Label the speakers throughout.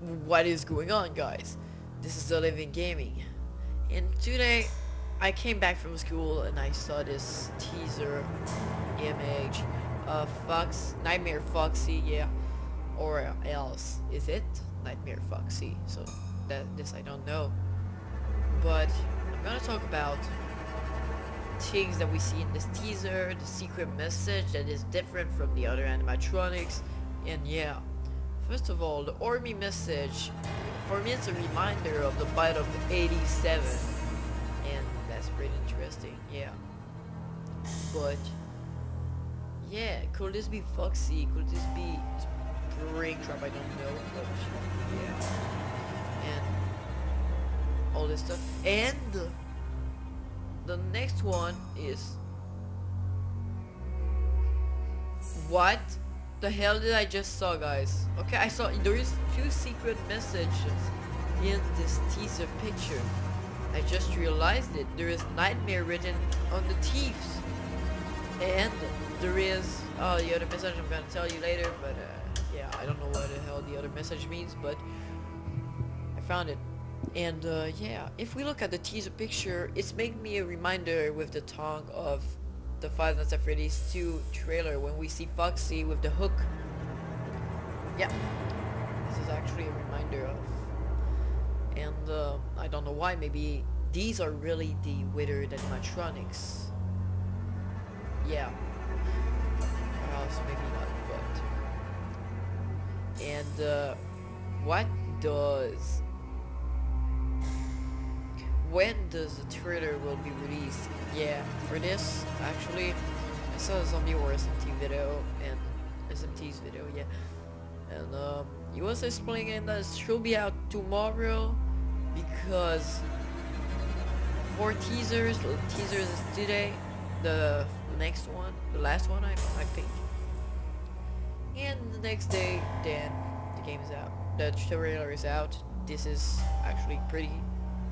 Speaker 1: What is going on guys? This is The Living Gaming. And today I came back from school and I saw this teaser image of Fox Nightmare Foxy, yeah. Or else is it Nightmare Foxy? So that this I don't know. But I'm gonna talk about things that we see in this teaser, the secret message that is different from the other animatronics, and yeah. First of all, the army message, for me it's a reminder of the bite of 87, and that's pretty interesting, yeah. But, yeah, could this be Foxy, could this be Springtrap, I don't know, but yeah. And all this stuff, and the next one is what the hell did I just saw guys? Okay I saw there is two secret messages in this teaser picture. I just realized it. There is nightmare written on the thieves and there is oh the other message I'm gonna tell you later but uh, yeah I don't know what the hell the other message means but I found it. And uh, yeah, if we look at the teaser picture, it's making me a reminder with the tongue of the Five Nights at Freddy's 2 trailer when we see Foxy with the hook. Yeah, this is actually a reminder of. And uh, I don't know why, maybe these are really the withered animatronics. Yeah. Or else maybe not, but... And uh, what does when does the trailer will be released? Yeah, for this, actually, I saw a Zombie War SMT video, and SMT's video, yeah. And um, he was explaining that it should be out tomorrow, because four teasers, teasers today, the next one, the last one I, I think. And the next day, then the game is out. The trailer is out. This is actually pretty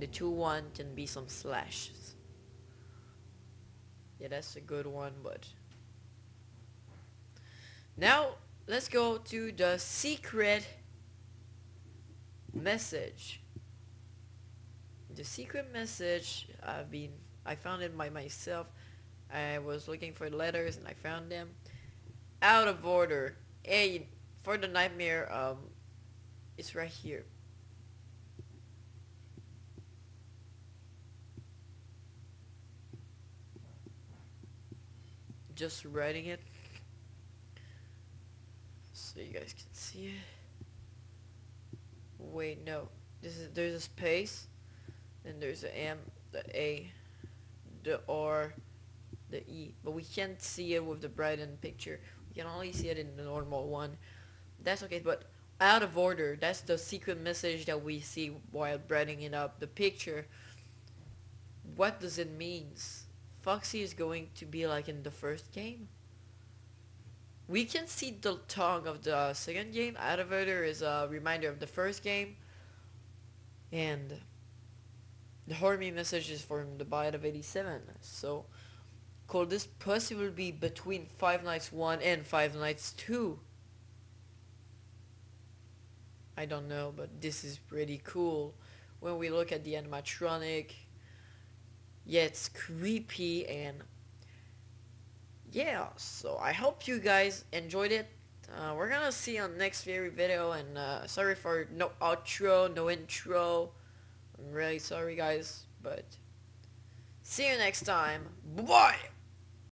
Speaker 1: the two one can be some slashes. Yeah, that's a good one, but... Now, let's go to the secret message. The secret message, I've been, I found it by myself. I was looking for letters and I found them. Out of order. A, for the nightmare, um, it's right here. Just writing it. So you guys can see it. Wait no. This is there's a space then there's the M the A the R the E. But we can't see it with the brightened picture. We can only see it in the normal one. That's okay but out of order. That's the secret message that we see while brightening it up the picture. What does it means Foxy is going to be like in the first game. We can see the tongue of the second game. Elevator is a reminder of the first game. And the Hormy message is from the Bite of 87. So could this possibly be between Five Nights 1 and Five Nights 2? I don't know, but this is pretty cool. When we look at the animatronic, yeah, it's creepy and yeah, so I hope you guys enjoyed it. Uh, we're gonna see on next very video and uh, sorry for no outro, no intro. I'm really sorry guys, but see you next time. Bye-bye!